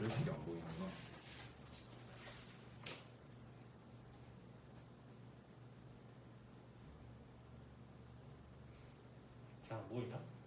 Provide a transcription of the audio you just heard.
이렇게 안 보이는구나. 뭐 잘안 보이나?